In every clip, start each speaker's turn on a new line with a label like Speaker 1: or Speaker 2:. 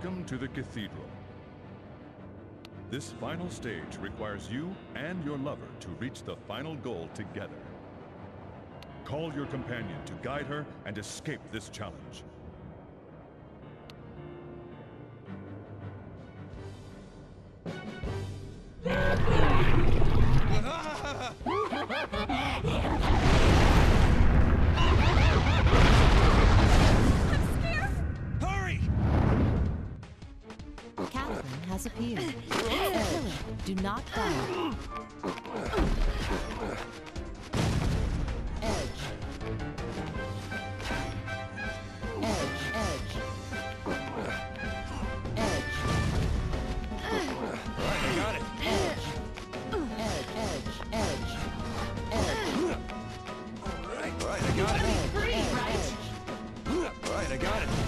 Speaker 1: Welcome to the Cathedral. This final stage requires you and your lover to reach the final goal together. Call your companion to guide her and escape this challenge.
Speaker 2: Do not die. Edge. Edge, edge. Edge,
Speaker 3: Alright, I got it.
Speaker 2: edge. Edge, edge, edge. Edge,
Speaker 3: Alright, alright, I got it.
Speaker 2: edge, edge,
Speaker 3: Alright, I got it.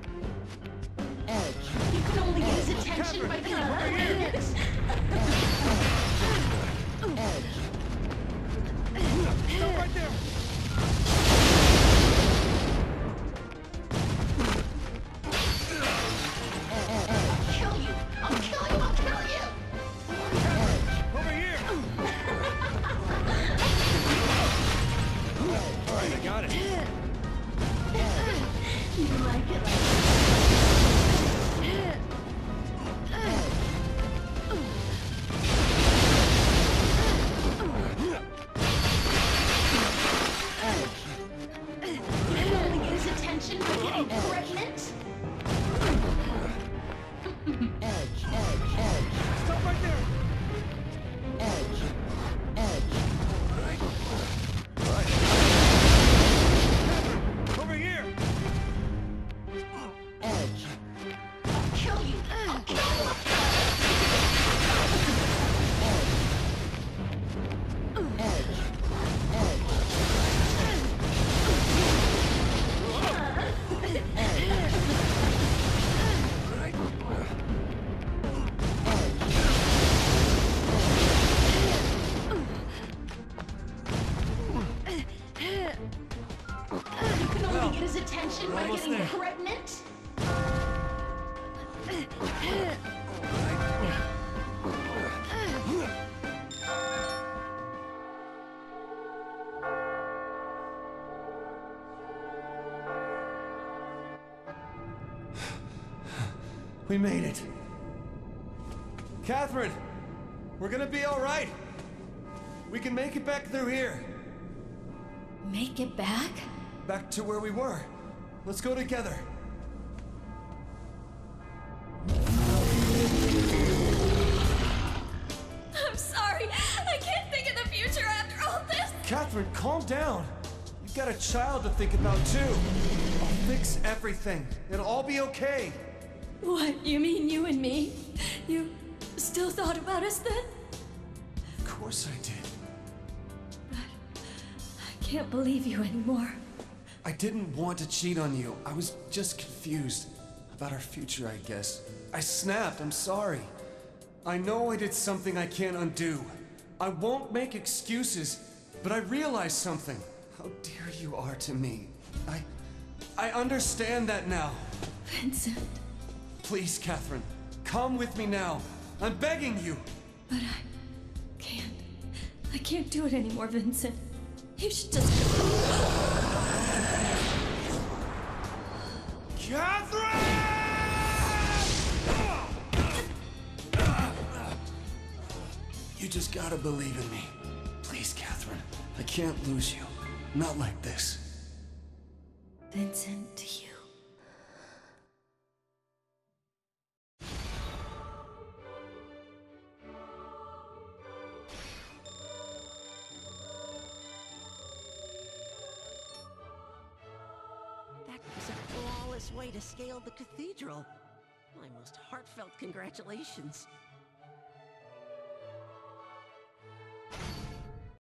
Speaker 4: get You can only get his attention by getting
Speaker 3: there.
Speaker 4: pregnant.
Speaker 3: we made it. Katherine, we're gonna be alright. We can make it back through here.
Speaker 4: Make it back?
Speaker 3: Back to where we were. Let's go together.
Speaker 4: I'm sorry. I can't think of the future after all this.
Speaker 3: Katherine, calm down. You've got a child to think about too. I'll fix everything. It'll all be okay.
Speaker 4: What? You mean you and me? You still thought about us then?
Speaker 3: Of course I did.
Speaker 4: But I can't believe you anymore.
Speaker 3: I didn't want to cheat on you. I was just confused about our future, I guess. I snapped. I'm sorry. I know I did something I can't undo. I won't make excuses, but I realized something. How dear you are to me. I I understand that now.
Speaker 4: Vincent,
Speaker 3: Please, Katherine, come with me now. I'm begging you.
Speaker 4: but I can't. I can't do it anymore, Vincent. You should just.
Speaker 3: just gotta believe in me. Please, Katherine, I can't lose you. Not like this.
Speaker 4: Vincent, to you.
Speaker 5: That was a flawless way to scale the cathedral. My most heartfelt congratulations.